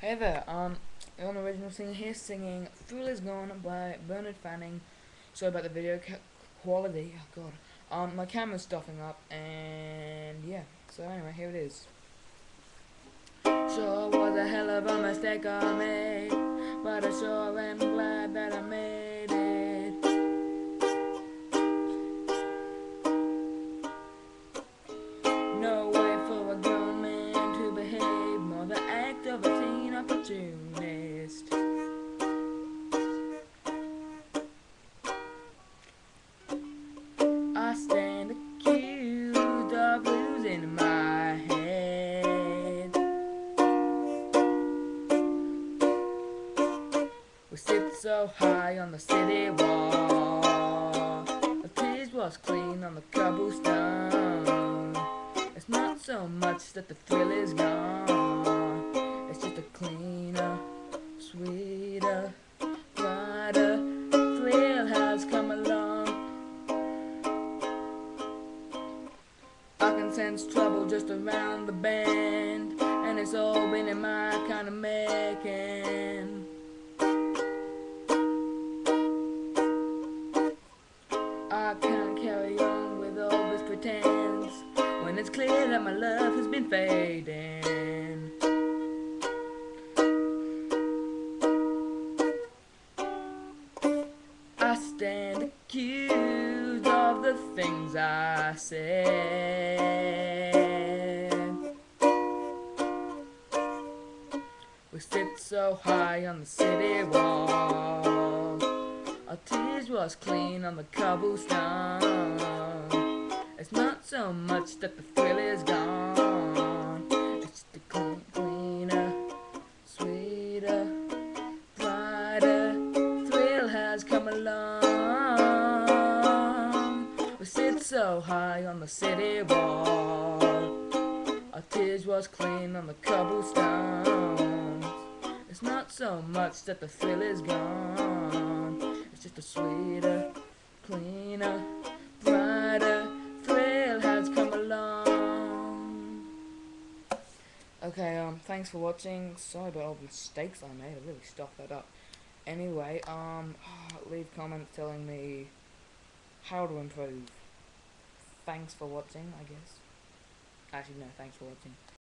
Hey there, um, Unoriginal singer here singing Thrill Is Gone by Bernard Fanning. Sorry about the video quality, oh god. Um, my camera's stuffing up, and yeah, so anyway, here it is. Sure was a hell of a mistake I made, but I sure am glad that I made it. No way for a grown man to behave, more the act of a opportunist. I stand accused of losing my head. We sit so high on the city wall. The tears was clean on the cobblestone. It's not so much that the thrill is gone. Cleaner, sweeter, brighter thrill has come along. I can sense trouble just around the bend, and it's all been in my kind of making. I can't carry on with all this pretense when it's clear that my love has been fading. Stand accused of the things I said. We sit so high on the city wall. Our tears was clean on the cobblestone. It's not so much that the thrill is gone. So high on the city wall. Our tears was clean on the cobblestones. It's not so much that the thrill is gone. It's just a sweeter, cleaner, brighter thrill has come along. Okay, um, thanks for watching. Sorry about all the mistakes I made. I really stuffed that up. Anyway, um, leave comments telling me how to improve. Thanks for watching, I guess. Actually, no, thanks for watching.